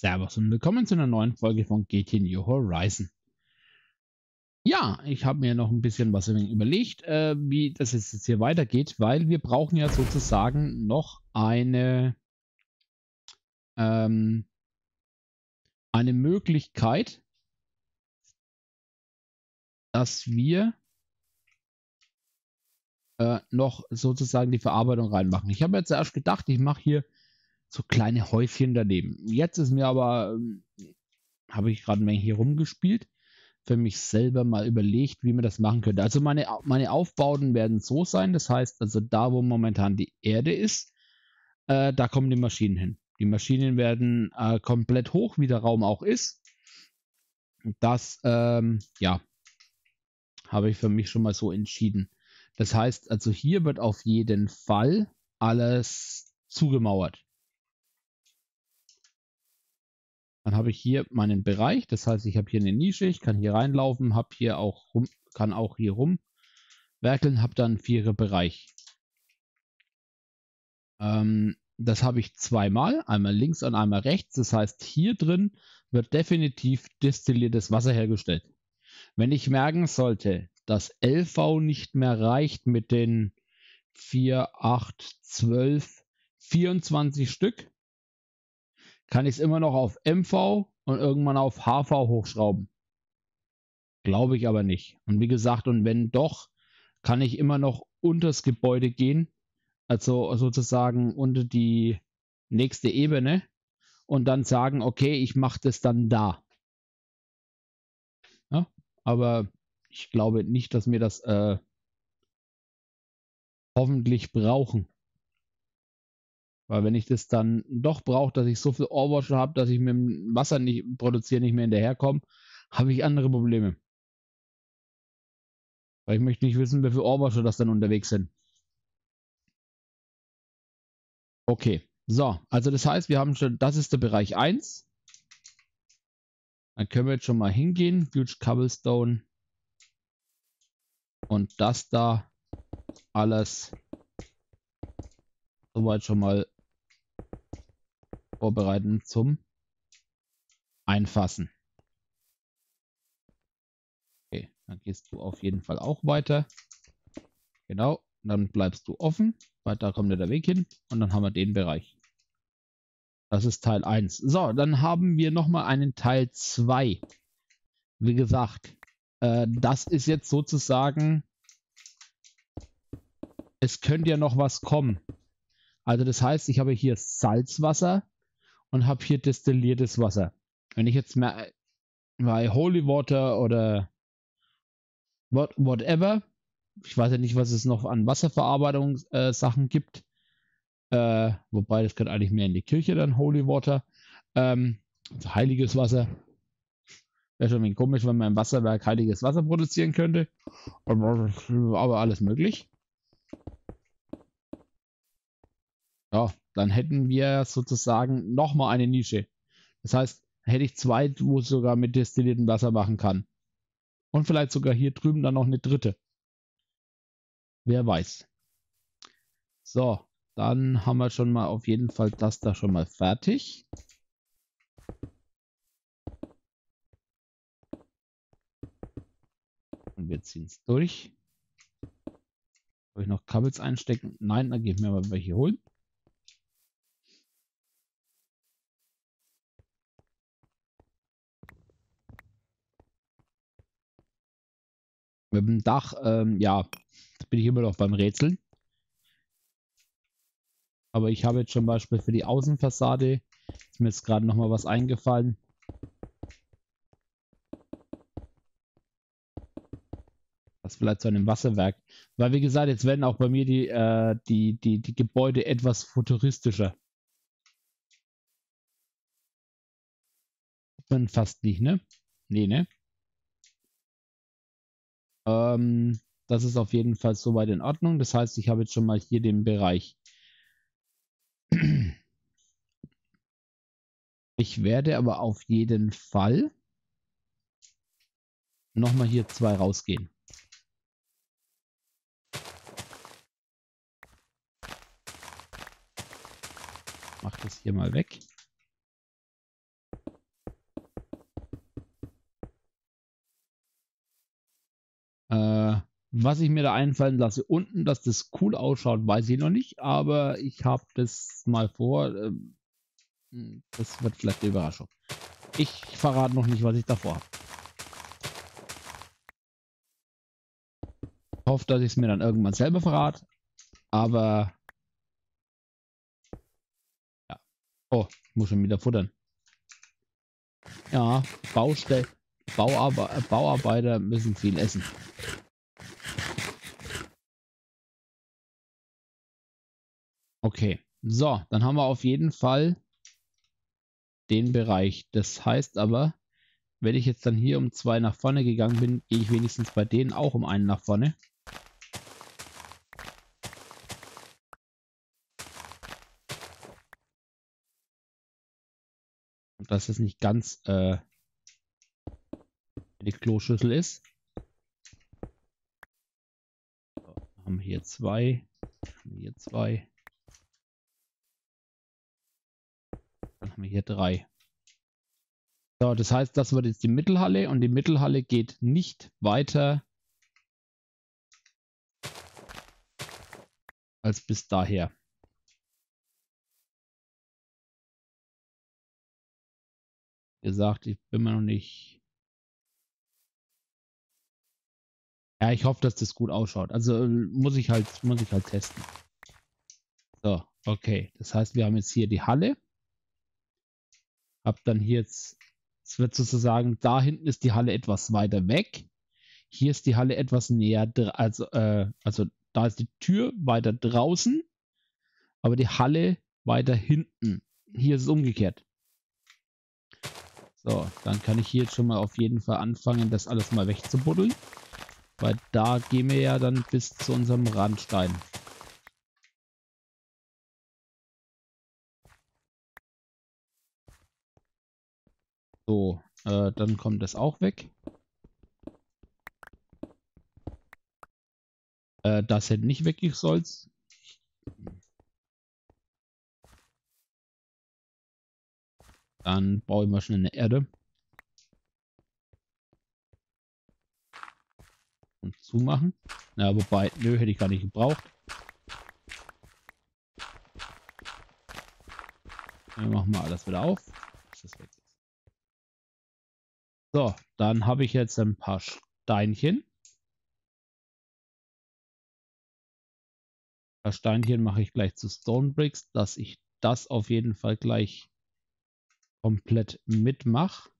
Servus und willkommen zu einer neuen Folge von GT New Horizon. Ja, ich habe mir noch ein bisschen was überlegt, äh, wie das jetzt hier weitergeht, weil wir brauchen ja sozusagen noch eine, ähm, eine Möglichkeit, dass wir äh, noch sozusagen die Verarbeitung reinmachen. Ich habe jetzt erst gedacht, ich mache hier so kleine Häuschen daneben. Jetzt ist mir aber, ähm, habe ich gerade mal hier rumgespielt, für mich selber mal überlegt, wie man das machen könnte. Also meine, meine Aufbauten werden so sein, das heißt also da, wo momentan die Erde ist, äh, da kommen die Maschinen hin. Die Maschinen werden äh, komplett hoch, wie der Raum auch ist. Das, ähm, ja, habe ich für mich schon mal so entschieden. Das heißt also, hier wird auf jeden Fall alles zugemauert. Dann habe ich hier meinen Bereich, das heißt, ich habe hier eine Nische, ich kann hier reinlaufen, habe hier auch rum, kann auch hier rumwerkeln, habe dann vierer Bereich. Ähm, das habe ich zweimal, einmal links und einmal rechts. Das heißt, hier drin wird definitiv destilliertes Wasser hergestellt. Wenn ich merken sollte, dass LV nicht mehr reicht mit den 4, 8, 12, 24 Stück, kann ich es immer noch auf MV und irgendwann auf HV hochschrauben. Glaube ich aber nicht. Und wie gesagt, und wenn doch, kann ich immer noch unter das Gebäude gehen, also sozusagen unter die nächste Ebene und dann sagen, okay, ich mache das dann da. Ja, aber ich glaube nicht, dass wir das äh, hoffentlich brauchen. Weil wenn ich das dann doch brauche, dass ich so viel Ohrwasher habe, dass ich mit dem Wasser nicht produzieren nicht mehr hinterherkomme, habe ich andere Probleme. Weil ich möchte nicht wissen, wie viele Ohrwasher das dann unterwegs sind. Okay, so, also das heißt, wir haben schon, das ist der Bereich 1. Dann können wir jetzt schon mal hingehen, Huge Cobblestone. Und das da alles soweit schon mal vorbereiten zum Einfassen. Okay, dann gehst du auf jeden Fall auch weiter. Genau, dann bleibst du offen. Weiter kommt der Weg hin und dann haben wir den Bereich. Das ist Teil 1. So, dann haben wir nochmal einen Teil 2. Wie gesagt, äh, das ist jetzt sozusagen, es könnte ja noch was kommen. Also das heißt, ich habe hier Salzwasser und habe hier destilliertes Wasser. Wenn ich jetzt mal bei Holy Water oder what, whatever, ich weiß ja nicht, was es noch an Wasserverarbeitungssachen äh, gibt, äh, wobei das könnte eigentlich mehr in die Kirche dann Holy Water, ähm, also heiliges Wasser. Wäre schon ein komisch, wenn man im Wasserwerk heiliges Wasser produzieren könnte, aber alles möglich. Ja, dann hätten wir sozusagen nochmal eine Nische. Das heißt, hätte ich zwei, wo sogar mit destilliertem Wasser machen kann. Und vielleicht sogar hier drüben dann noch eine dritte. Wer weiß. So, dann haben wir schon mal auf jeden Fall das da schon mal fertig. Und wir ziehen es durch. Soll ich noch Kabels einstecken? Nein, dann gehen wir mal welche holen. Mit dem Dach, ähm, ja, bin ich immer noch beim Rätseln. Aber ich habe jetzt zum Beispiel für die Außenfassade, ist mir jetzt gerade nochmal was eingefallen. Das vielleicht zu einem Wasserwerk. Weil wie gesagt, jetzt werden auch bei mir die, äh, die, die, die Gebäude etwas futuristischer. Man fast nicht, ne? Nee, ne? Ähm, das ist auf jeden Fall soweit in Ordnung. Das heißt, ich habe jetzt schon mal hier den Bereich. Ich werde aber auf jeden Fall nochmal hier zwei rausgehen. Mach das hier mal weg. Äh, was ich mir da einfallen lasse unten, dass das cool ausschaut, weiß ich noch nicht, aber ich habe das mal vor. Ähm, das wird vielleicht eine Überraschung. Ich verrate noch nicht, was ich davor habe. Ich hoffe, dass ich es mir dann irgendwann selber verrate, aber ja. Oh, muss schon wieder futtern. Ja, Baustell Bauarbe Bauarbeiter müssen viel essen. Okay, so, dann haben wir auf jeden Fall den Bereich. Das heißt aber, wenn ich jetzt dann hier um zwei nach vorne gegangen bin, gehe ich wenigstens bei denen auch um einen nach vorne. Und dass es nicht ganz äh, die Kloschüssel ist. So, haben hier zwei, haben hier zwei. Haben wir hier drei. So, das heißt, das wird jetzt die Mittelhalle und die Mittelhalle geht nicht weiter als bis daher. Gesagt, ich bin mir noch nicht. Ja, ich hoffe, dass das gut ausschaut. Also muss ich halt, muss ich halt testen. So, okay. Das heißt, wir haben jetzt hier die Halle. Hab dann hier jetzt, es wird sozusagen, da hinten ist die Halle etwas weiter weg. Hier ist die Halle etwas näher, also, äh, also da ist die Tür weiter draußen, aber die Halle weiter hinten. Hier ist es umgekehrt. So, dann kann ich hier jetzt schon mal auf jeden Fall anfangen, das alles mal wegzubuddeln. Weil da gehen wir ja dann bis zu unserem Randstein. So, äh, dann kommt das auch weg. Äh, das hätte nicht weg soll's. Dann baue ich mal schnell eine Erde. Und zumachen. Ja, wobei, nö, hätte ich gar nicht gebraucht. Dann machen wir alles wieder auf. Ist das weg. So, dann habe ich jetzt ein paar Steinchen. Ein paar Steinchen mache ich gleich zu Stone Bricks, dass ich das auf jeden Fall gleich komplett mitmache.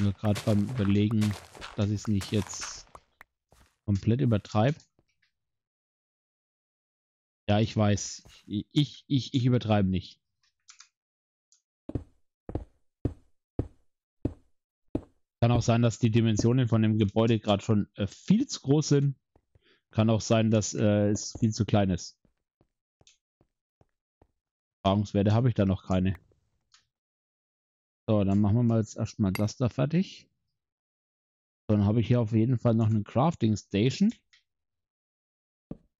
bin mir gerade beim Überlegen, dass ich es nicht jetzt komplett übertreibe. Ja, ich weiß. Ich, ich, ich übertreibe nicht. Kann auch sein, dass die Dimensionen von dem Gebäude gerade schon äh, viel zu groß sind. Kann auch sein, dass äh, es viel zu klein ist. Erfahrungswerte habe ich da noch keine. So, dann machen wir mal jetzt erstmal das da fertig. Dann habe ich hier auf jeden Fall noch eine Crafting Station.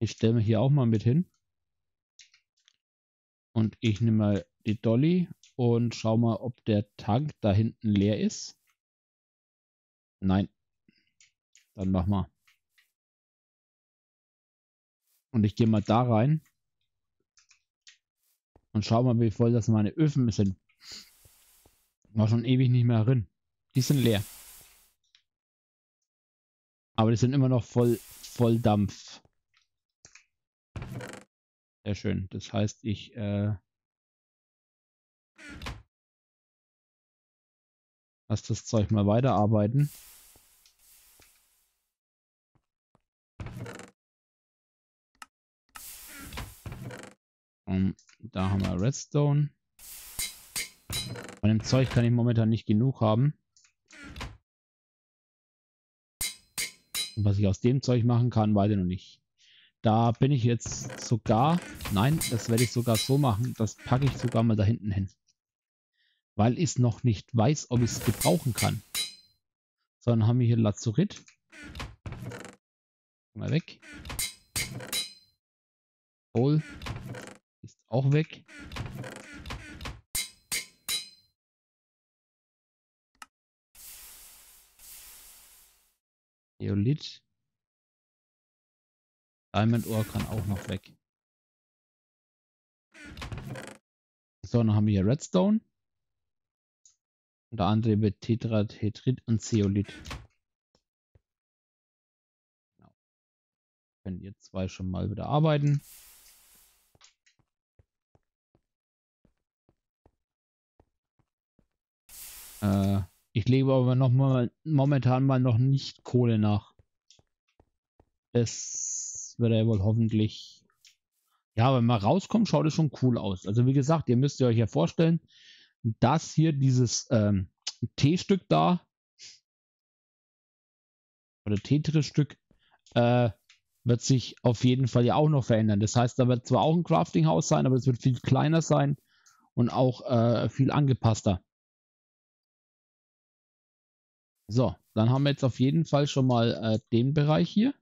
Ich stelle mir hier auch mal mit hin. Und ich nehme mal die Dolly und schau mal, ob der Tank da hinten leer ist. Nein. Dann mach mal. Und ich gehe mal da rein. Und schau mal, wie voll das meine Öfen sind. War schon ewig nicht mehr drin. Die sind leer. Aber die sind immer noch voll, voll Dampf. Sehr schön. Das heißt, ich äh, lasse das Zeug mal weiterarbeiten. Und da haben wir Redstone. Von dem Zeug kann ich momentan nicht genug haben. Und was ich aus dem Zeug machen kann, weiß ich noch nicht. Da bin ich jetzt sogar, nein, das werde ich sogar so machen, das packe ich sogar mal da hinten hin. Weil ich noch nicht weiß, ob ich es gebrauchen kann. So, dann haben wir hier Lazurit. Mal weg. Coal ist auch weg. Neolith. Diamond Ore kann auch noch weg. So, dann haben wir hier Redstone. Unter anderem wird Tetrahedrit und Zeolit. Genau. Können ihr zwei schon mal wieder arbeiten. Äh, ich lege aber noch mal momentan mal noch nicht Kohle nach. Das wird er wohl hoffentlich. Ja, wenn man rauskommt, schaut es schon cool aus. Also wie gesagt, ihr müsst euch ja vorstellen, dass hier dieses ähm, T-Stück da oder Tetris-Stück äh, wird sich auf jeden Fall ja auch noch verändern. Das heißt, da wird zwar auch ein Crafting-Haus sein, aber es wird viel kleiner sein und auch äh, viel angepasster. So, dann haben wir jetzt auf jeden Fall schon mal äh, den Bereich hier.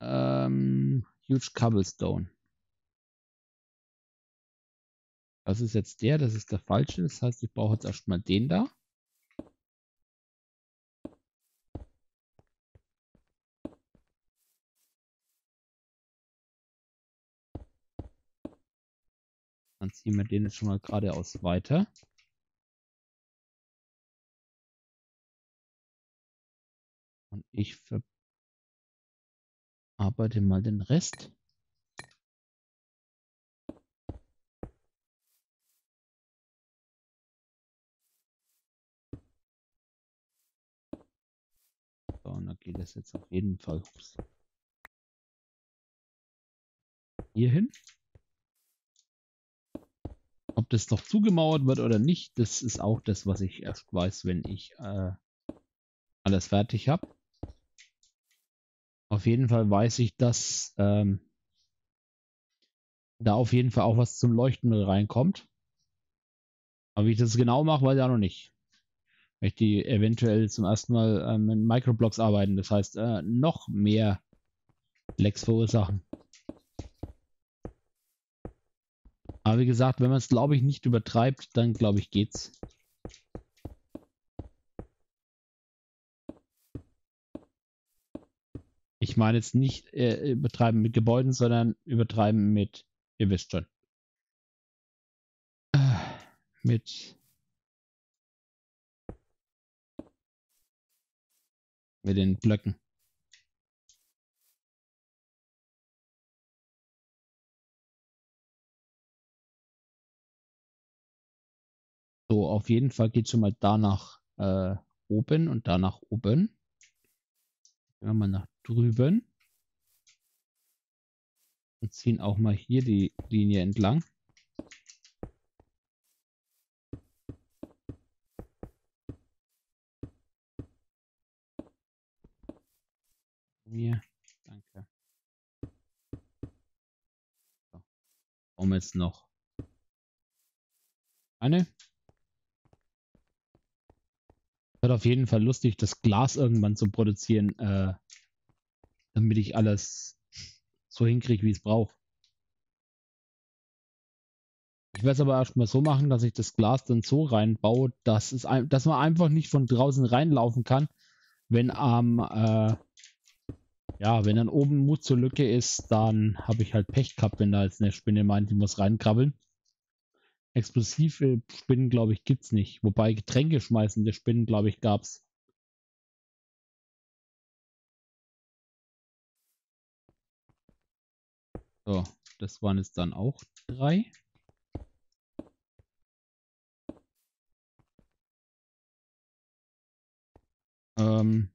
Ähm, Huge Cobblestone. Das ist jetzt der, das ist der falsche. Das heißt, ich brauche jetzt erstmal den da. Dann ziehen wir den jetzt schon mal geradeaus weiter. Ich verarbeite mal den Rest. So, und dann geht das jetzt auf jeden Fall ups, hier hin. Ob das noch zugemauert wird oder nicht, das ist auch das, was ich erst weiß, wenn ich äh, alles fertig habe. Auf jeden Fall weiß ich, dass ähm, da auf jeden Fall auch was zum Leuchten reinkommt. Aber wie ich das genau mache, weiß ich auch noch nicht möchte die eventuell zum ersten Mal ähm, in Microblocks arbeiten. Das heißt, äh, noch mehr Lecks verursachen. Aber wie gesagt, wenn man es, glaube ich, nicht übertreibt, dann glaube ich, geht's. Ich meine jetzt nicht äh, übertreiben mit Gebäuden, sondern übertreiben mit, ihr wisst schon. Äh, mit mit den Blöcken. So, auf jeden Fall geht schon mal da nach äh, oben und da nach oben. Gehen wir mal nach drüben. Und ziehen auch mal hier die Linie entlang. mir. Danke. So. Warum jetzt noch eine? Wird auf jeden Fall lustig, das Glas irgendwann zu produzieren, äh, damit ich alles so hinkriege, wie es braucht. Ich werde es aber erstmal so machen, dass ich das Glas dann so reinbaue, dass, es, dass man einfach nicht von draußen reinlaufen kann, wenn am äh, ja, wenn dann oben Mut zur Lücke ist, dann habe ich halt Pech gehabt, wenn da jetzt eine Spinne meint, die muss reinkrabbeln. Explosive Spinnen, glaube ich, gibt es nicht. Wobei Getränke schmeißende Spinnen, glaube ich, gab So, das waren jetzt dann auch drei. Ähm,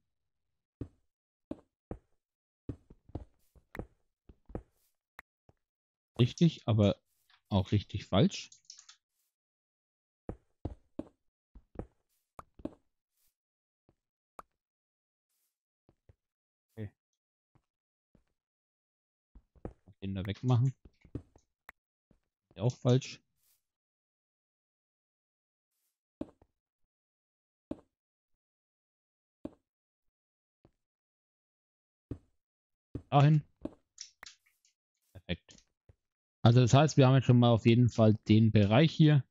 richtig, aber auch richtig falsch. Den da wegmachen. Auch falsch. Dahin. Also das heißt, wir haben jetzt schon mal auf jeden Fall den Bereich hier,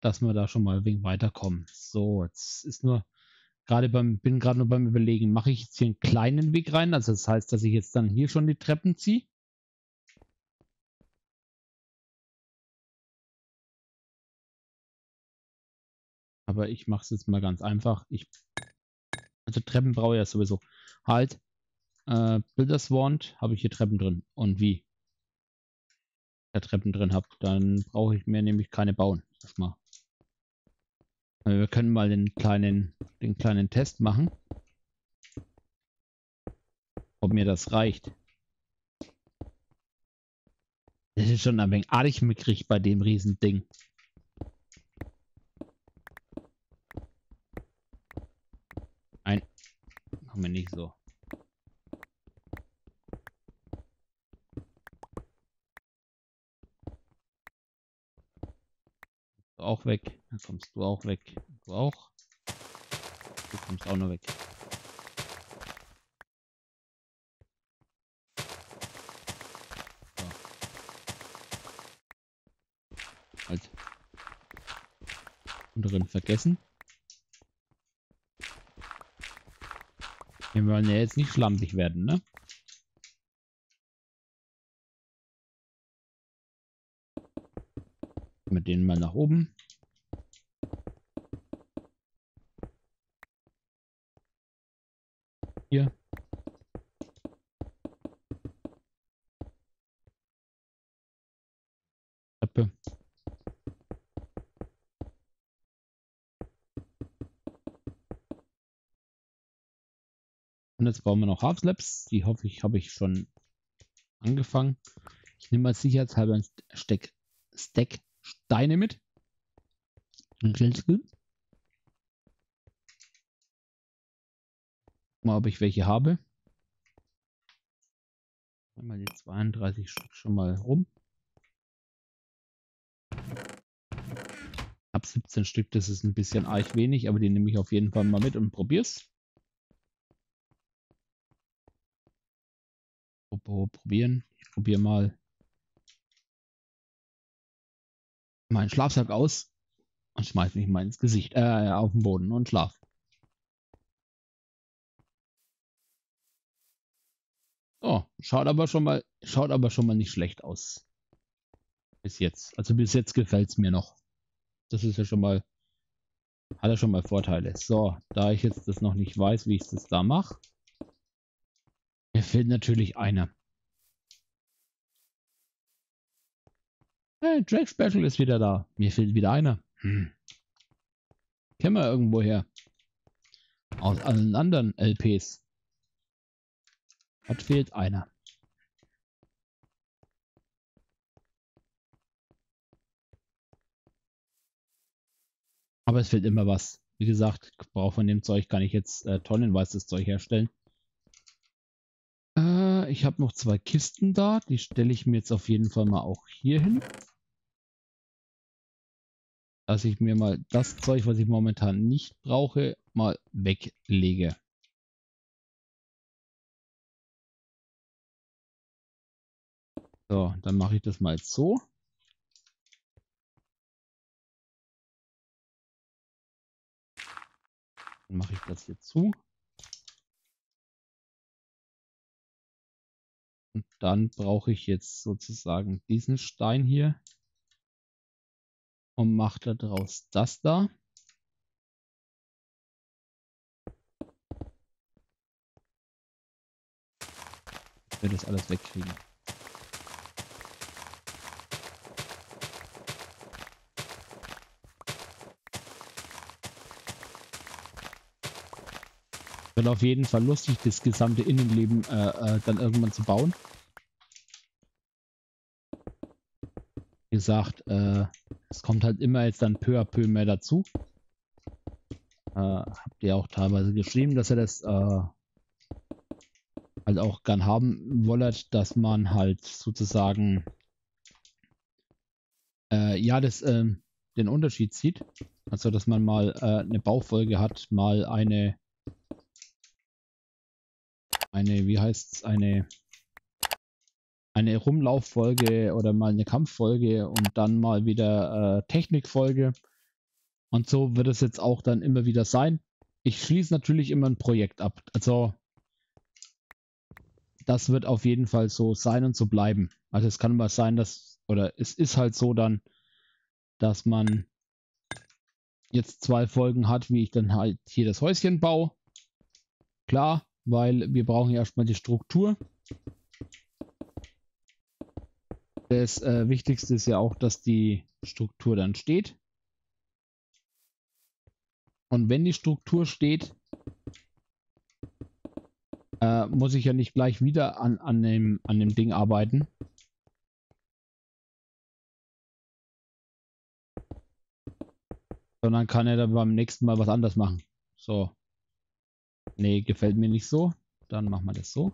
dass wir da schon mal ein wenig weiterkommen. So, jetzt ist nur gerade beim, bin gerade nur beim Überlegen, mache ich jetzt hier einen kleinen Weg rein? Also das heißt, dass ich jetzt dann hier schon die Treppen ziehe? Aber ich mache es jetzt mal ganz einfach. Ich, also Treppen brauche ich ja sowieso. Halt, äh, Builders Wand habe ich hier Treppen drin. Und wie? Ja, Treppen drin habe, dann brauche ich mir nämlich keine bauen. Erstmal. Wir können mal den kleinen, den kleinen Test machen. Ob mir das reicht. Das ist schon ein wenig atemmickrig bei dem Riesending. Ein. Machen wir nicht so. auch weg. Dann kommst du auch weg. Du auch. Du kommst auch noch weg. So. Halt. Unteren vergessen. Wir wollen ja jetzt nicht schlampig werden, ne? Mit denen mal nach oben. Hier. Treppe. Und jetzt brauchen wir noch Half Slabs. Die hoffe ich, habe ich schon angefangen. Ich nehme mal sicherheitshalber ein Stack, Stack Steine mit. Mal, ob ich welche habe. Einmal die 32 Stück schon mal rum. Ab 17 Stück, das ist ein bisschen arg wenig, aber die nehme ich auf jeden Fall mal mit und probier's. Probieren. Ich probiere mal meinen Schlafsack aus und schmeiße mich mal ins Gesicht, äh, auf den Boden und schlaf. Oh, schaut aber schon mal, schaut aber schon mal nicht schlecht aus. Bis jetzt. Also bis jetzt gefällt es mir noch. Das ist ja schon mal, hat er schon mal Vorteile. So, da ich jetzt das noch nicht weiß, wie ich das da mache. Mir fehlt natürlich einer. Hey, Drake Special ist wieder da. Mir fehlt wieder einer. Hm. Kennen wir irgendwo her. Aus allen anderen LPs. Hat fehlt einer. Aber es fehlt immer was. Wie gesagt, brauche von dem Zeug kann ich jetzt äh, tonnenweißes Zeug herstellen. Ich habe noch zwei Kisten da. Die stelle ich mir jetzt auf jeden Fall mal auch hier hin dass ich mir mal das Zeug, was ich momentan nicht brauche, mal weglege. So, dann mache ich das mal so. Dann mache ich das hier zu. Und dann brauche ich jetzt sozusagen diesen Stein hier und macht daraus das da. Ich werde das alles wegkriegen. Wird auf jeden Fall lustig, das gesamte Innenleben äh, äh, dann irgendwann zu bauen. Wie gesagt, äh, es kommt halt immer jetzt dann peu à peu mehr dazu. Äh, habt ihr auch teilweise geschrieben, dass ihr das äh, halt auch gern haben wollt, dass man halt sozusagen äh, ja das ähm, den Unterschied sieht. Also dass man mal äh, eine Baufolge hat, mal eine eine, wie heißt es, eine eine Rumlauffolge oder mal eine Kampffolge und dann mal wieder äh, Technikfolge. Und so wird es jetzt auch dann immer wieder sein. Ich schließe natürlich immer ein Projekt ab. Also das wird auf jeden Fall so sein und so bleiben. Also es kann mal sein, dass, oder es ist halt so dann, dass man jetzt zwei Folgen hat, wie ich dann halt hier das Häuschen baue. Klar, weil wir brauchen ja erstmal die Struktur. Das äh, Wichtigste ist ja auch, dass die Struktur dann steht. Und wenn die Struktur steht, äh, muss ich ja nicht gleich wieder an, an, dem, an dem Ding arbeiten. Sondern kann er dann beim nächsten Mal was anderes machen. So. Nee, gefällt mir nicht so. Dann machen wir das so.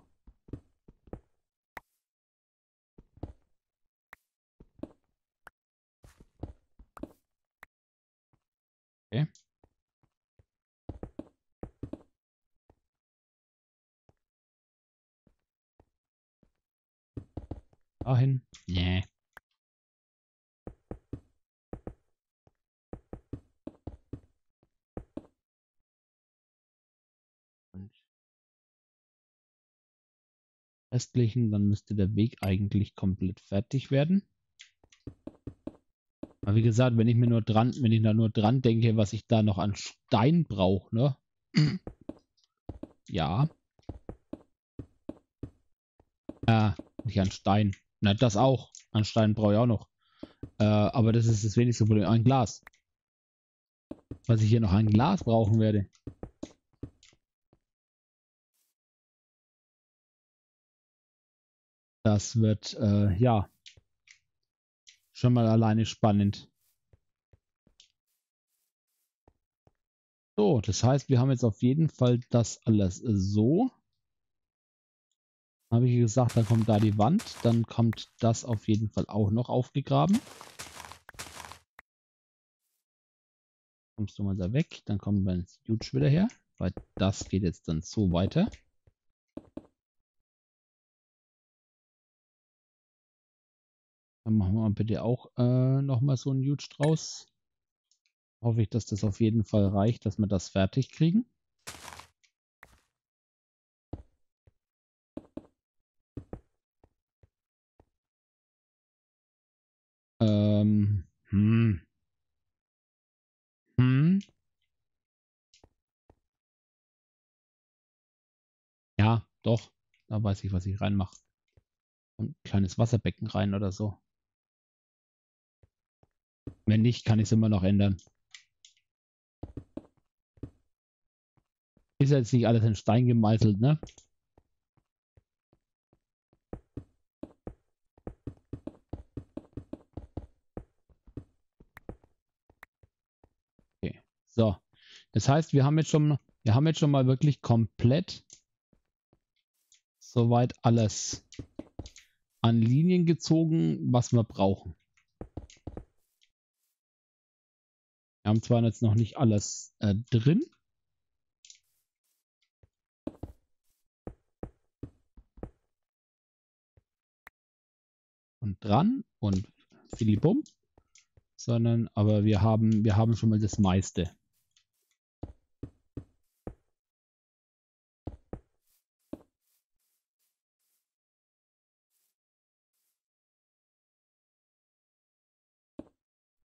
Okay. Dahin. Nee. Restlichen, dann müsste der Weg eigentlich komplett fertig werden. Aber wie gesagt, wenn ich mir nur dran, wenn ich da nur dran denke, was ich da noch an Stein brauche, ne? ja. Ja, nicht an Stein. Na, das auch. An Stein brauche ich auch noch. Äh, aber das ist das wenigste Problem. Ein Glas. Was ich hier noch ein Glas brauchen werde. Das wird, äh, ja, schon mal alleine spannend. So, das heißt, wir haben jetzt auf jeden Fall das alles so. Habe ich gesagt, dann kommt da die Wand. Dann kommt das auf jeden Fall auch noch aufgegraben. Kommst du mal da weg. Dann kommen wir ins Huge wieder her. Weil das geht jetzt dann so weiter. Dann machen wir bitte auch äh, nochmal so ein Huge draus. Hoffe ich, dass das auf jeden Fall reicht, dass wir das fertig kriegen. Ähm, hm. Hm. Ja, doch. Da weiß ich, was ich reinmache. Ein kleines Wasserbecken rein oder so. Wenn nicht, kann ich es immer noch ändern. Ist jetzt nicht alles in Stein gemeißelt, ne? So, das heißt, wir haben jetzt schon, wir haben jetzt schon mal wirklich komplett soweit alles an Linien gezogen, was wir brauchen. Wir haben zwar jetzt noch nicht alles äh, drin. Und dran und Filibum, sondern aber wir haben, wir haben schon mal das meiste.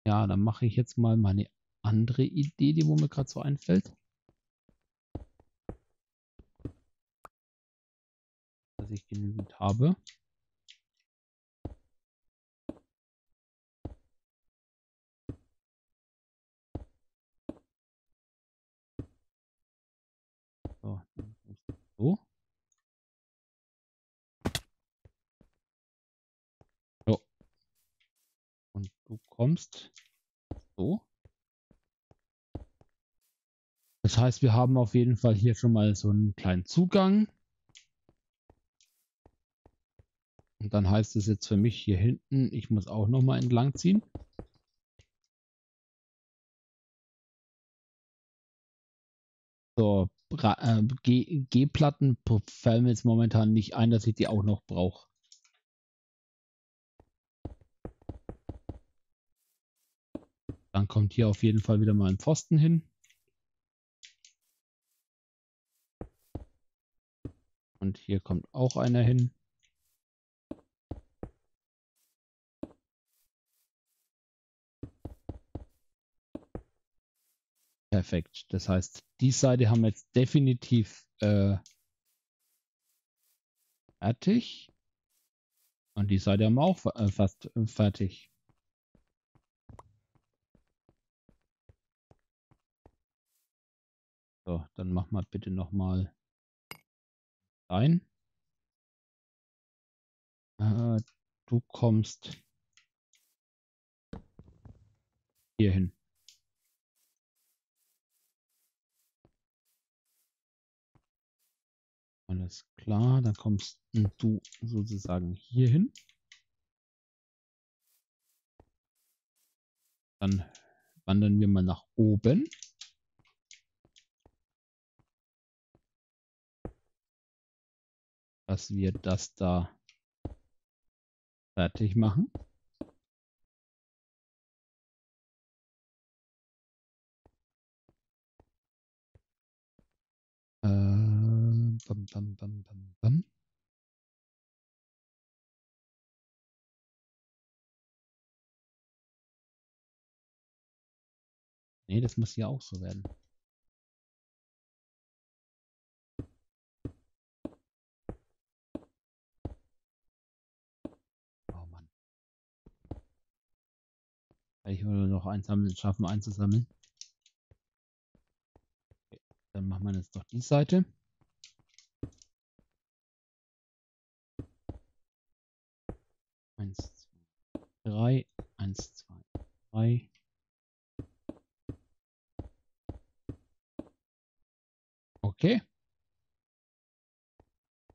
Ja, dann mache ich jetzt mal meine andere Idee, die wo mir gerade so einfällt. Dass ich genügend habe. So, so. Und du kommst so. Das heißt, wir haben auf jeden Fall hier schon mal so einen kleinen Zugang. Und dann heißt es jetzt für mich hier hinten, ich muss auch noch mal entlang ziehen. So, äh, G-Platten fällen mir jetzt momentan nicht ein, dass ich die auch noch brauche. Dann kommt hier auf jeden Fall wieder mal ein Pfosten hin. Und hier kommt auch einer hin. Perfekt. Das heißt, die Seite haben wir jetzt definitiv äh, fertig. Und die Seite haben wir auch äh, fast äh, fertig. So, dann mach mal bitte nochmal rein. Äh, du kommst hier hin. Alles klar, dann kommst du sozusagen hier hin. Dann wandern wir mal nach oben. Dass wir das da fertig machen. Bam, bam, bam, bam, bam. Nee, das muss ja auch so werden. Ich will noch einsammeln, schaffen einzusammeln. Okay, dann machen wir jetzt doch die Seite. Eins, zwei, drei. Eins, zwei, drei. Okay.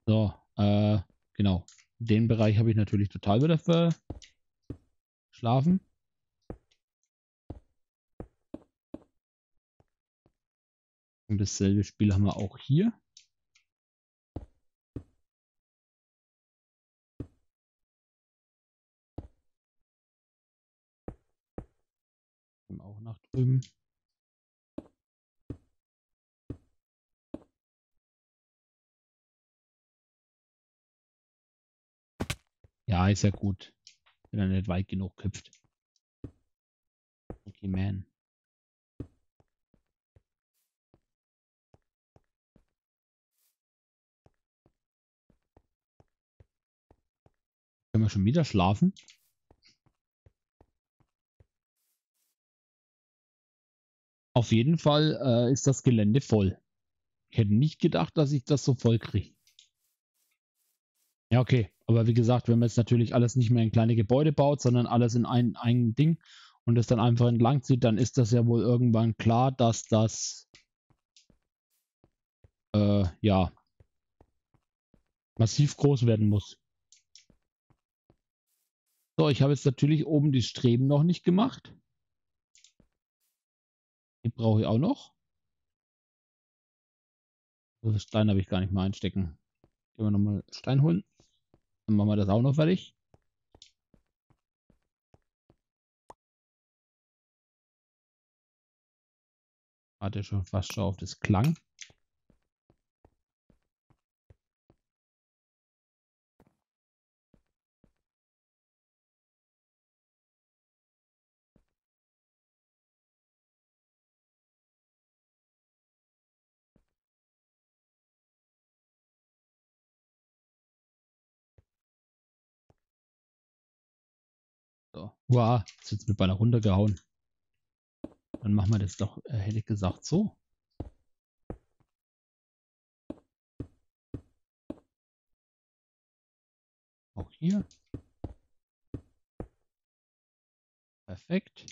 So, äh, genau. Den Bereich habe ich natürlich total wieder verschlafen. Und dasselbe Spiel haben wir auch hier. nach drüben. Ja, ist ja gut. Wenn er nicht weit genug hüpft. Okay, man. Können wir schon wieder schlafen? Auf jeden Fall äh, ist das Gelände voll. Ich hätte nicht gedacht, dass ich das so voll kriege. Ja, okay. Aber wie gesagt, wenn man jetzt natürlich alles nicht mehr in kleine Gebäude baut, sondern alles in ein, ein Ding und es dann einfach entlang zieht, dann ist das ja wohl irgendwann klar, dass das äh, ja massiv groß werden muss. So, ich habe jetzt natürlich oben die Streben noch nicht gemacht. Die brauche ich auch noch. Also Stein habe ich gar nicht mal einstecken. Gehen wir nochmal Stein holen. Dann machen wir das auch noch fertig. Hatte schon fast schon auf das Klang. Wow, ist jetzt mit beinahe runtergehauen. Dann machen wir das doch, äh, hätte ich gesagt, so. Auch hier. Perfekt.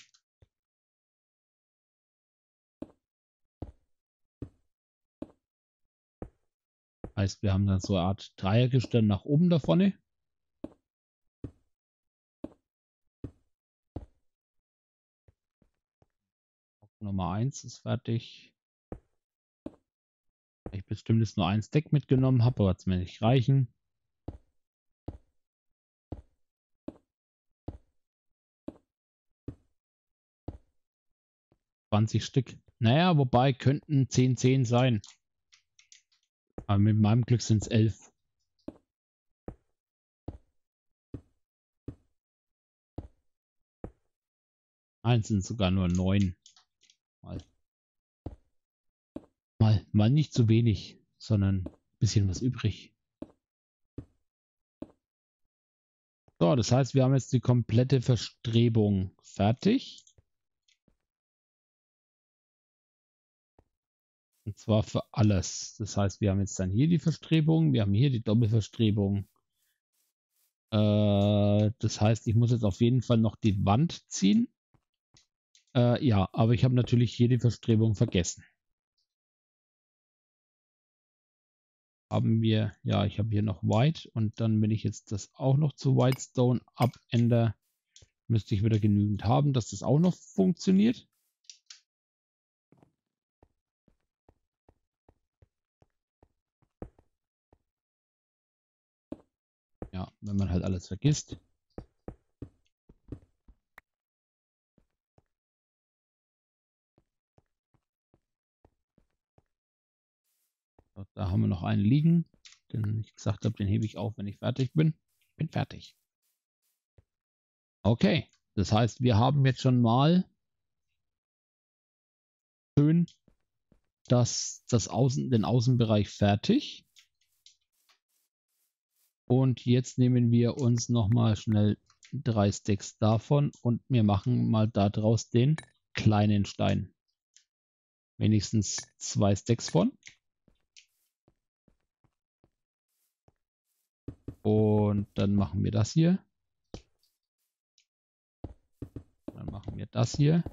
Heißt, wir haben dann so eine Art Dreiergestell nach oben da vorne. Nummer 1 ist fertig. Ich bestimmt jetzt nur ein Stack mitgenommen habe, aber es mir nicht reichen. 20 Stück. Naja, wobei könnten 10, 10 sein. Aber mit meinem Glück sind es 11. Nein, sind sogar nur 9. Mal. Mal, mal nicht zu wenig, sondern ein bisschen was übrig. So, das heißt, wir haben jetzt die komplette Verstrebung fertig. Und zwar für alles. Das heißt, wir haben jetzt dann hier die Verstrebung, wir haben hier die Doppelverstrebung. Äh, das heißt, ich muss jetzt auf jeden Fall noch die Wand ziehen. Äh, ja, aber ich habe natürlich hier die Verstrebung vergessen. Haben wir, ja, ich habe hier noch White und dann, wenn ich jetzt das auch noch zu Whitestone abändere, müsste ich wieder genügend haben, dass das auch noch funktioniert. Ja, wenn man halt alles vergisst. Da haben wir noch einen liegen, den ich gesagt habe, den hebe ich auf, wenn ich fertig bin. Bin fertig. Okay, das heißt, wir haben jetzt schon mal schön das, das Außen, den Außenbereich fertig. Und jetzt nehmen wir uns noch mal schnell drei Stacks davon und wir machen mal daraus den kleinen Stein. Wenigstens zwei Stacks von. Und dann machen wir das hier. Dann machen wir das hier.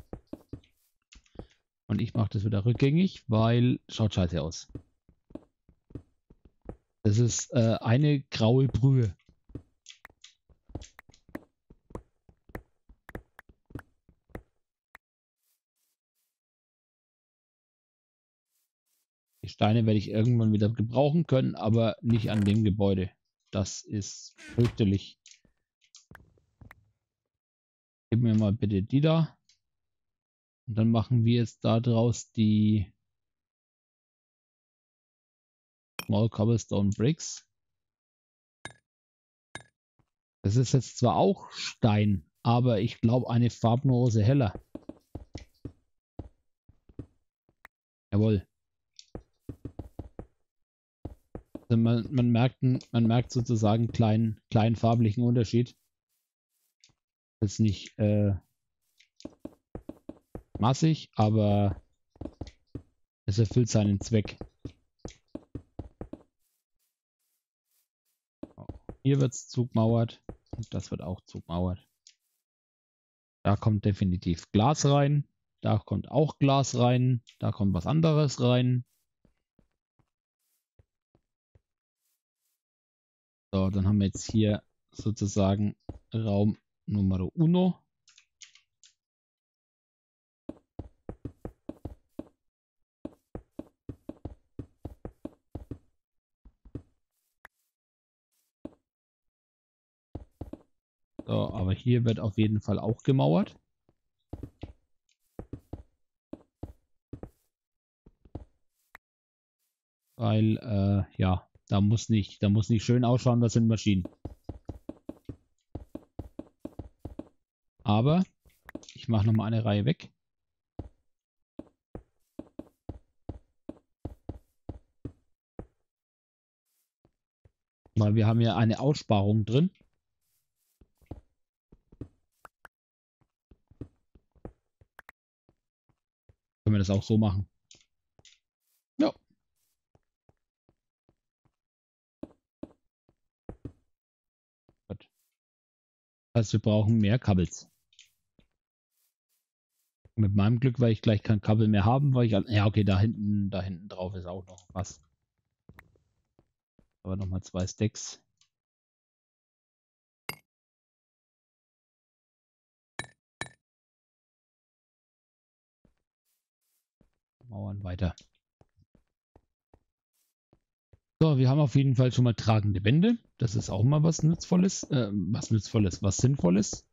Und ich mache das wieder rückgängig, weil schaut scheiße aus. Das ist äh, eine graue Brühe. Die Steine werde ich irgendwann wieder gebrauchen können, aber nicht an dem Gebäude. Das ist fürchterlich. Gib mir mal bitte die da. Und dann machen wir jetzt daraus die Small Cobblestone Bricks. Das ist jetzt zwar auch Stein, aber ich glaube eine Farbnuance heller. Jawohl. Also man, man, merkt, man merkt sozusagen einen kleinen, kleinen farblichen Unterschied. Ist nicht äh, massig, aber es erfüllt seinen Zweck. Hier wird es zugmauert und das wird auch zugmauert. Da kommt definitiv Glas rein. Da kommt auch Glas rein. Da kommt was anderes rein. So, dann haben wir jetzt hier sozusagen Raum Nummer uno. So, aber hier wird auf jeden Fall auch gemauert. Weil, äh, ja, da muss nicht, da muss nicht schön ausschauen, das sind Maschinen. Aber ich mache noch mal eine Reihe weg. Weil wir haben ja eine Aussparung drin. Können wir das auch so machen. Heißt, wir brauchen mehr Kabels. Mit meinem Glück, weil ich gleich kein Kabel mehr haben, weil ich ja okay, da hinten, da hinten drauf ist auch noch was. Aber nochmal zwei Stacks. Mauern weiter. So, wir haben auf jeden Fall schon mal tragende Wände. Das ist auch mal was Nützvolles. Äh, was Nützvolles, was Sinnvolles.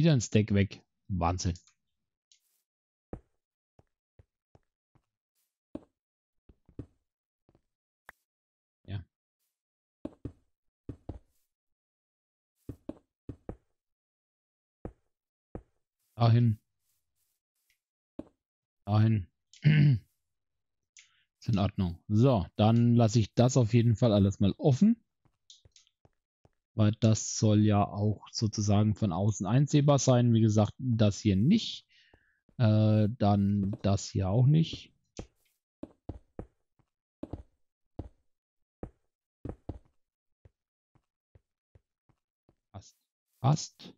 Wieder ein Stack weg. Wahnsinn. Ja. Dahin. Dahin. Ist in Ordnung. So, dann lasse ich das auf jeden Fall alles mal offen weil das soll ja auch sozusagen von außen einsehbar sein. Wie gesagt, das hier nicht. Äh, dann das hier auch nicht. Passt. Passt.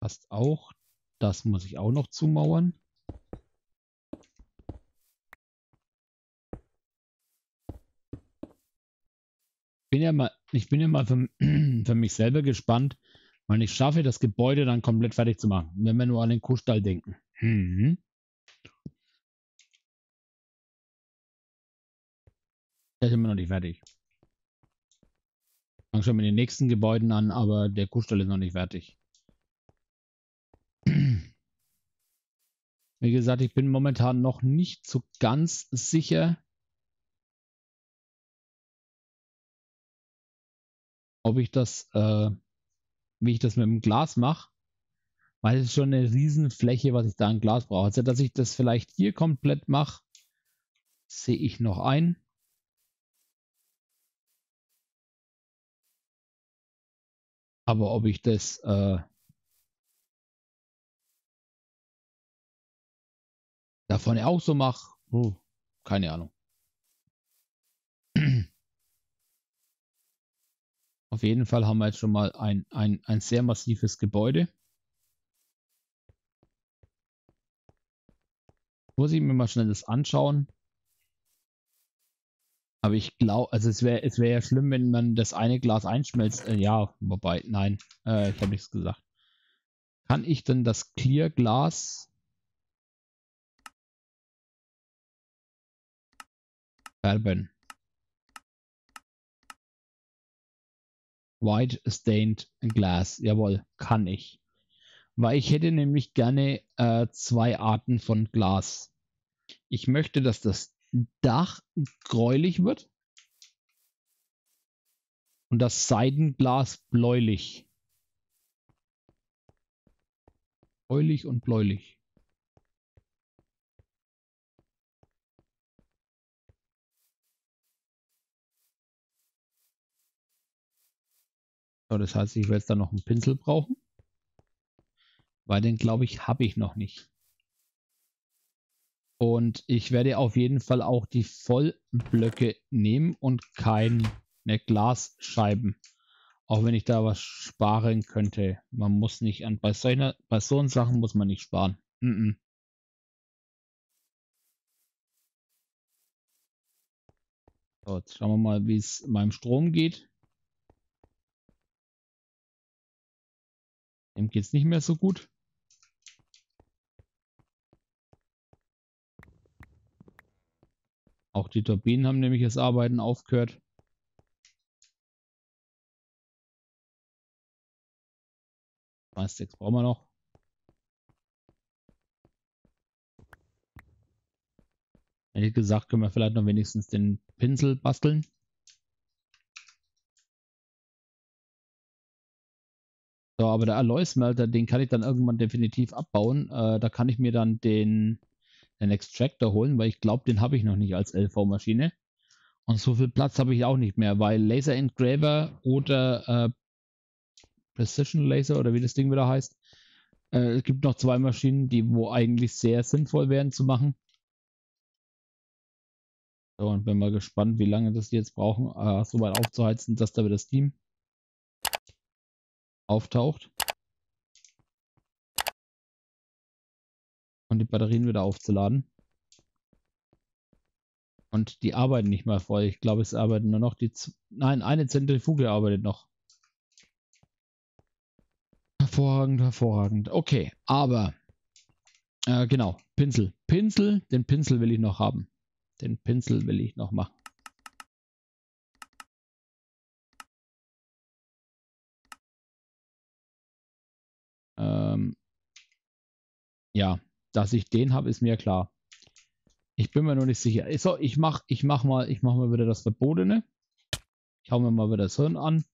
Passt auch. Das muss ich auch noch zumauern. bin ja mal, ich bin mal für, für mich selber gespannt, wann ich schaffe, das Gebäude dann komplett fertig zu machen. Wenn wir nur an den Kuhstall denken. Mhm. Da sind wir noch nicht fertig. Fangen schon mit den nächsten Gebäuden an, aber der Kuhstall ist noch nicht fertig. Wie gesagt, ich bin momentan noch nicht so ganz sicher, ob ich das, äh, wie ich das mit dem Glas mache, weil es ist schon eine Riesenfläche, was ich da an Glas brauche. Also, dass ich das vielleicht hier komplett mache, sehe ich noch ein. Aber ob ich das äh, davon auch so mache, oh, keine Ahnung. Auf jeden Fall haben wir jetzt schon mal ein, ein, ein sehr massives Gebäude. Muss ich mir mal schnell das anschauen. Aber ich glaube, also es wäre es wär ja schlimm, wenn man das eine Glas einschmelzt. Äh, ja, wobei, nein, äh, ich habe nichts gesagt. Kann ich denn das Clear Glas färben? White Stained Glass. Jawohl, kann ich. Weil ich hätte nämlich gerne äh, zwei Arten von Glas. Ich möchte, dass das Dach gräulich wird und das Seidenglas bläulich. Bläulich und bläulich. So, das heißt, ich werde jetzt dann noch einen Pinsel brauchen. Weil den, glaube ich, habe ich noch nicht. Und ich werde auf jeden Fall auch die Vollblöcke nehmen und keine Glasscheiben. Auch wenn ich da was sparen könnte. Man muss nicht an bei so, einer, bei so Sachen muss man nicht sparen. Mm -mm. So, jetzt schauen wir mal, wie es meinem Strom geht. Dem geht es nicht mehr so gut. Auch die Turbinen haben nämlich das Arbeiten aufgehört. Zwei Stacks brauchen wir noch. Ehrlich gesagt können wir vielleicht noch wenigstens den Pinsel basteln. So, aber der Alloy-Smelter, den kann ich dann irgendwann definitiv abbauen. Äh, da kann ich mir dann den, den Extractor holen, weil ich glaube, den habe ich noch nicht als LV-Maschine. Und so viel Platz habe ich auch nicht mehr, weil Laser Engraver oder äh, Precision Laser oder wie das Ding wieder heißt, äh, es gibt noch zwei Maschinen, die wo eigentlich sehr sinnvoll wären zu machen. So, und bin mal gespannt, wie lange das die jetzt brauchen, äh, so weit aufzuheizen, dass da wieder Steam auftaucht. Und die Batterien wieder aufzuladen. Und die arbeiten nicht mehr voll. Ich glaube, es arbeiten nur noch die... Nein, eine Zentrifuge arbeitet noch. Hervorragend, hervorragend. Okay, aber äh, genau, Pinsel. Pinsel, den Pinsel will ich noch haben. Den Pinsel will ich noch machen. Ähm, ja, dass ich den habe, ist mir klar. Ich bin mir noch nicht sicher. So, ich mach, ich mach mal, ich mach mal wieder das Verbotene. Ich hau mir mal wieder das Hirn an.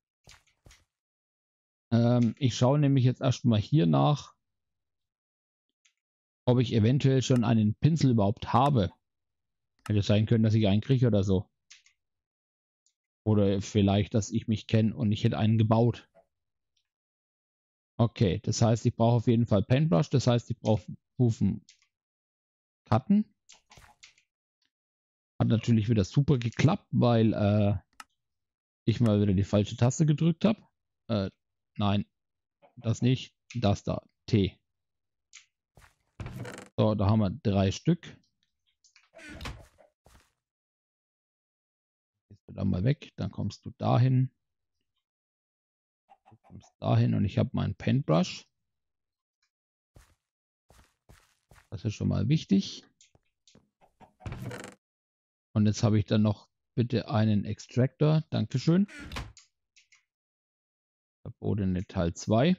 Ähm, ich schaue nämlich jetzt erstmal hier nach, ob ich eventuell schon einen Pinsel überhaupt habe. Hätte sein können, dass ich einen kriege oder so. Oder vielleicht, dass ich mich kenne und ich hätte einen gebaut. Okay, das heißt, ich brauche auf jeden Fall Paintbrush. Das heißt, ich brauche Hufen Cutten. Hat natürlich wieder super geklappt, weil äh, ich mal wieder die falsche Taste gedrückt habe. Äh, nein, das nicht. Das da. T. So, da haben wir drei Stück. Du da mal weg, dann kommst du dahin. Kommst dahin und ich habe meinen Paintbrush. Das ist schon mal wichtig. Und jetzt habe ich dann noch bitte einen Extractor. Dankeschön. Verbotene Teil 2.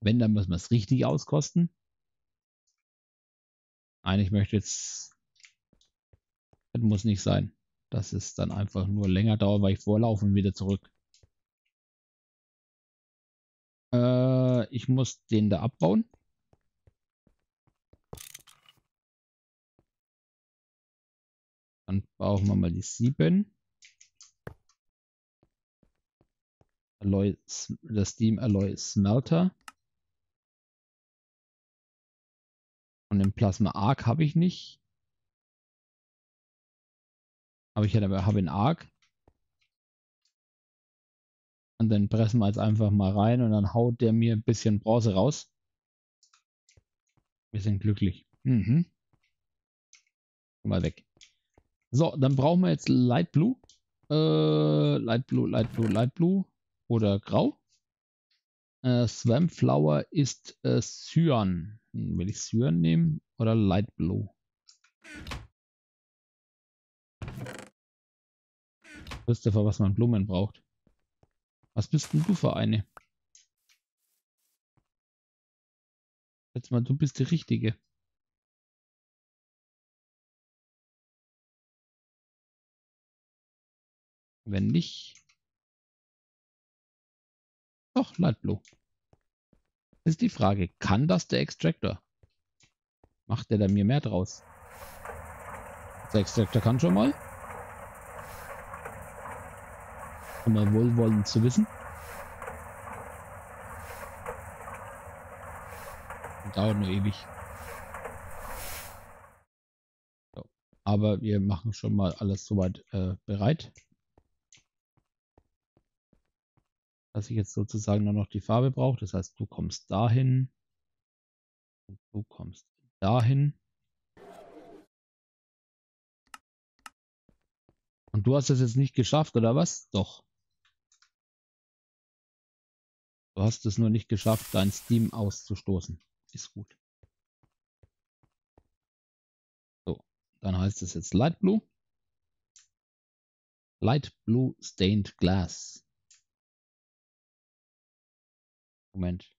Wenn, dann müssen wir es richtig auskosten. Nein, ich möchte jetzt... Das muss nicht sein. Das ist dann einfach nur länger dauert, weil ich vorlaufe und wieder zurück. Äh, ich muss den da abbauen. Dann brauchen wir mal die 7. Alloy, das Steam Alloy Smelter. Und den Plasma Arc habe ich nicht. Aber ich hätte habe einen Arc. Und dann pressen wir jetzt einfach mal rein und dann haut der mir ein bisschen Bronze raus. Wir sind glücklich. Mhm. Mal weg. So, dann brauchen wir jetzt Light Blue. Äh, Light Blue, Light Blue, Light Blue oder Grau. Äh, Swampflower ist äh, Cyan. Will ich Cyan nehmen oder Light Blue? Christopher, was man Blumen braucht. Was bist denn du für eine? Jetzt mal, du bist die Richtige. Wenn nicht. Doch, Light Blue. Ist die Frage, kann das der Extractor? Macht der da mir mehr draus? Der Extractor kann schon mal. Um mal wohlwollend zu wissen. Dauert nur ewig. So. Aber wir machen schon mal alles soweit äh, bereit. dass ich jetzt sozusagen nur noch die Farbe brauche. Das heißt, du kommst dahin und du kommst dahin. Und du hast es jetzt nicht geschafft, oder was? Doch. Du hast es nur nicht geschafft, dein Steam auszustoßen. Ist gut. So, dann heißt es jetzt Light Blue. Light Blue Stained Glass. Moment.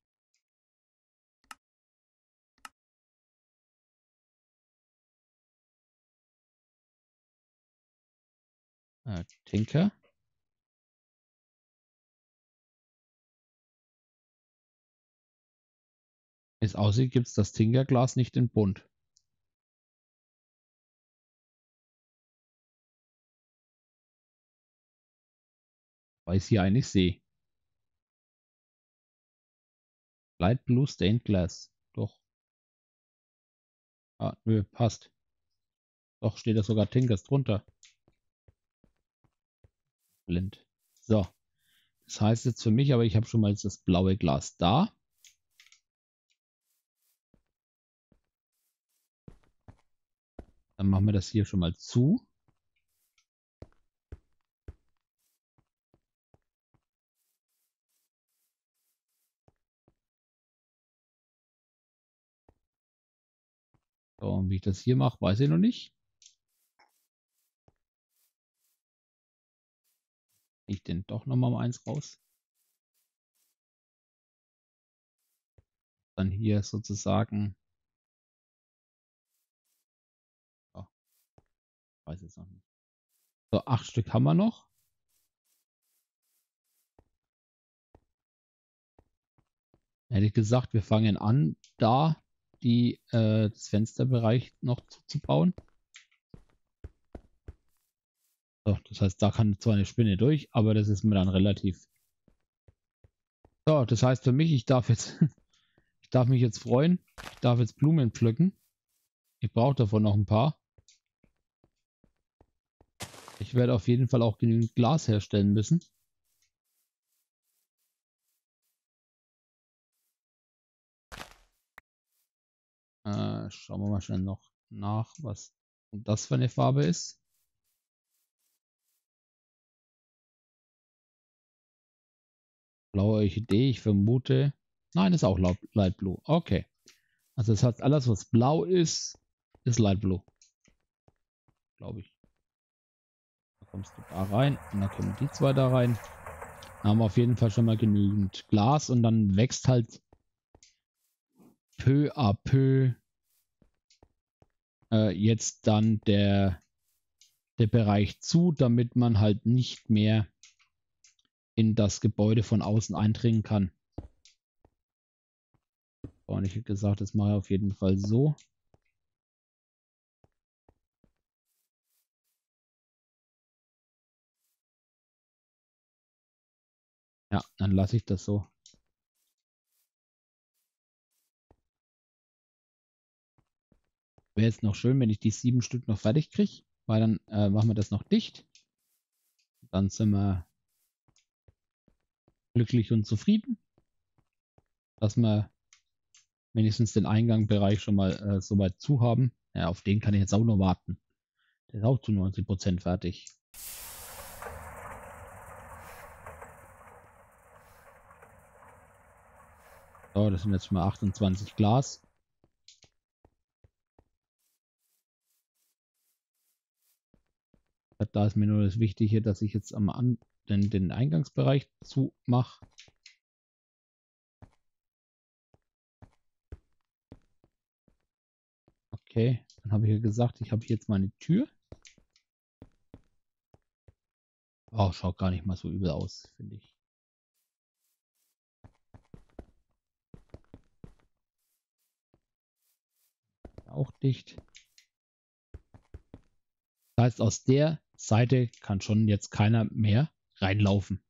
Äh, Tinker. Es aussieht, gibt es das Tinkerglas nicht in bunt. Weil ich hier eigentlich sehe. Light Blue Stained Glass. Doch. Ah, nö, passt. Doch, steht da sogar Tinkers drunter. Blind. So. Das heißt jetzt für mich, aber ich habe schon mal das blaue Glas da. Dann machen wir das hier schon mal zu. So, und wie ich das hier mache, weiß ich noch nicht. Ich denn doch noch mal eins raus. Dann hier sozusagen weiß jetzt noch nicht. So, acht Stück haben wir noch. Hätte ich gesagt, wir fangen an, da die, äh, das Fensterbereich noch zuzubauen. So, das heißt, da kann zwar eine Spinne durch, aber das ist mir dann relativ. So, das heißt für mich, ich darf jetzt, ich darf mich jetzt freuen. Ich darf jetzt Blumen pflücken. Ich brauche davon noch ein paar. Ich werde auf jeden Fall auch genügend Glas herstellen müssen. Äh, schauen wir mal schnell noch nach, was das für eine Farbe ist. Blaue Orchidee, ich vermute. Nein, ist auch Light Blue. Okay. Also das heißt, alles, was blau ist, ist Light Blue. Glaube ich. Kommst du da rein und dann kommen die zwei da rein. Da haben wir auf jeden Fall schon mal genügend Glas und dann wächst halt peu à peu äh, jetzt dann der, der Bereich zu, damit man halt nicht mehr in das Gebäude von außen eindringen kann. Und ich hätte gesagt, das mache ich auf jeden Fall so. Ja, dann lasse ich das so. Wäre jetzt noch schön, wenn ich die sieben Stück noch fertig kriege, weil dann äh, machen wir das noch dicht. Dann sind wir glücklich und zufrieden, dass wir wenigstens den Eingangbereich schon mal äh, soweit zu haben. Ja, auf den kann ich jetzt auch noch warten. Der ist auch zu 90% fertig. So, das sind jetzt mal 28 Glas. Da ist mir nur das Wichtige, dass ich jetzt am An den, den Eingangsbereich zumache. Okay, dann habe ich ja gesagt, ich habe jetzt meine Tür. Oh, schaut gar nicht mal so übel aus, finde ich. Auch dicht. Das heißt, aus der Seite kann schon jetzt keiner mehr reinlaufen.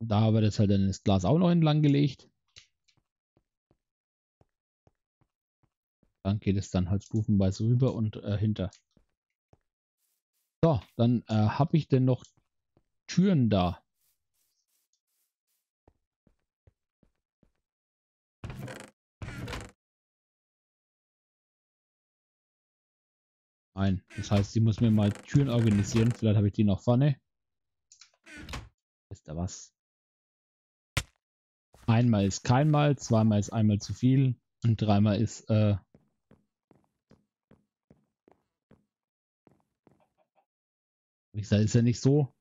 Da wird jetzt halt dann das Glas auch noch entlang gelegt. Dann geht es dann halt stufenweise rüber und äh, hinter. So, dann äh, habe ich denn noch Türen da. Nein, das heißt, sie muss mir mal Türen organisieren. Vielleicht habe ich die noch vorne. Ist da was? Einmal ist keinmal, zweimal ist einmal zu viel und dreimal ist äh, wie gesagt, ist ja nicht so.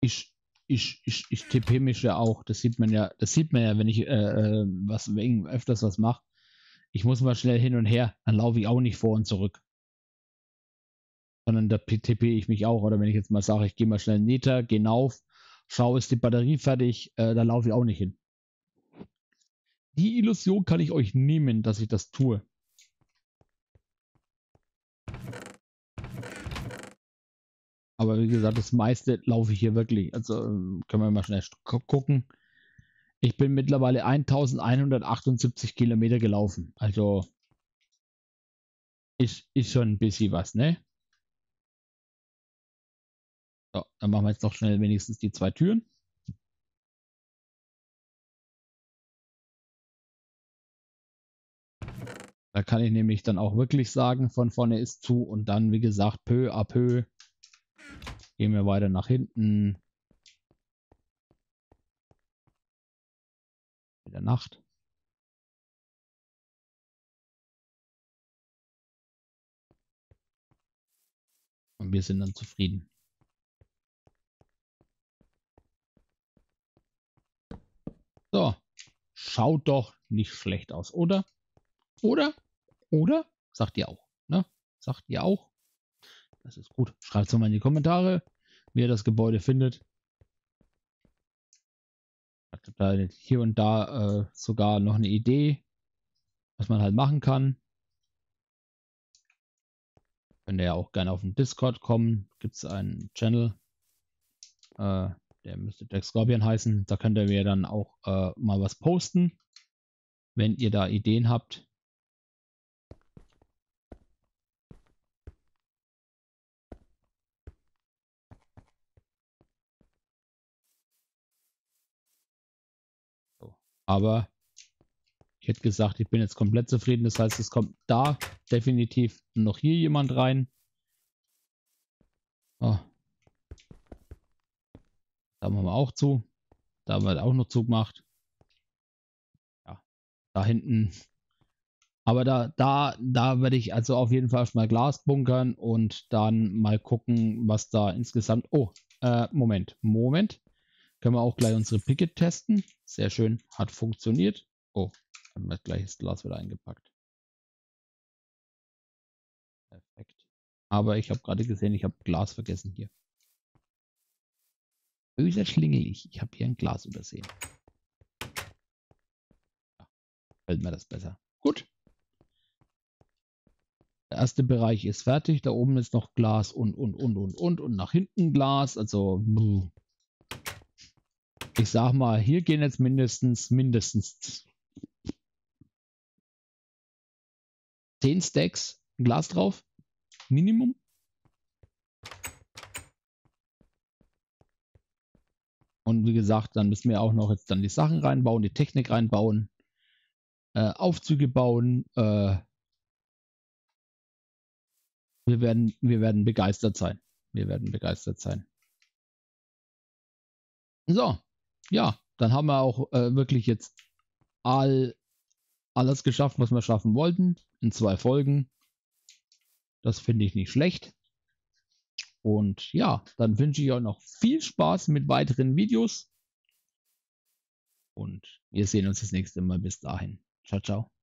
Ich, ich, ich, ich tippe mich ja auch. Das sieht man ja, das sieht man ja, wenn ich äh, äh was öfters was mache ich muss mal schnell hin und her, dann laufe ich auch nicht vor und zurück. Sondern da tippe ich mich auch. Oder wenn ich jetzt mal sage, ich gehe mal schnell nieder, gehe auf, schaue, ist die Batterie fertig, äh, da laufe ich auch nicht hin. Die Illusion kann ich euch nehmen, dass ich das tue. Aber wie gesagt, das meiste laufe ich hier wirklich. Also ähm, können wir mal schnell gucken. Ich bin mittlerweile 1178 Kilometer gelaufen. Also ist, ist schon ein bisschen was, ne? So, dann machen wir jetzt noch schnell wenigstens die zwei Türen. Da kann ich nämlich dann auch wirklich sagen, von vorne ist zu und dann, wie gesagt, peu à peu gehen wir weiter nach hinten. der Nacht Und wir sind dann zufrieden. So, schaut doch nicht schlecht aus, oder? Oder? Oder? Sagt ihr auch, ne? Sagt ihr auch? Das ist gut. Schreibt es mal in die Kommentare, wie ihr das Gebäude findet. Habt da hier und da äh, sogar noch eine Idee, was man halt machen kann. Könnt ihr ja auch gerne auf den Discord kommen. Gibt es einen Channel. Äh, der müsste Jack Scorpion heißen. Da könnt ihr mir dann auch äh, mal was posten, wenn ihr da Ideen habt. Aber ich hätte gesagt, ich bin jetzt komplett zufrieden. Das heißt, es kommt da definitiv noch hier jemand rein. Oh. Da machen wir auch zu. Da wird auch noch zugemacht. Ja, da hinten. Aber da, da, da werde ich also auf jeden Fall erstmal Glas bunkern und dann mal gucken, was da insgesamt. Oh, äh, Moment, Moment. Können wir auch gleich unsere Picket testen. Sehr schön, hat funktioniert. Oh, haben wir gleich das Glas wieder eingepackt. Perfekt. Aber ich habe gerade gesehen, ich habe Glas vergessen hier. Böser Schlingel ich. Ich habe hier ein Glas übersehen. Ja, fällt mir das besser. Gut. Der erste Bereich ist fertig. Da oben ist noch Glas und, und, und, und, und. Und nach hinten Glas. Also, ich sag mal, hier gehen jetzt mindestens, mindestens 10 Stacks Glas drauf. Minimum. Und wie gesagt, dann müssen wir auch noch jetzt dann die Sachen reinbauen, die Technik reinbauen, äh, Aufzüge bauen. Äh, wir, werden, wir werden begeistert sein. Wir werden begeistert sein. So, ja, dann haben wir auch äh, wirklich jetzt all, alles geschafft, was wir schaffen wollten in zwei Folgen. Das finde ich nicht schlecht. Und ja, dann wünsche ich euch noch viel Spaß mit weiteren Videos. Und wir sehen uns das nächste Mal. Bis dahin. Ciao, ciao.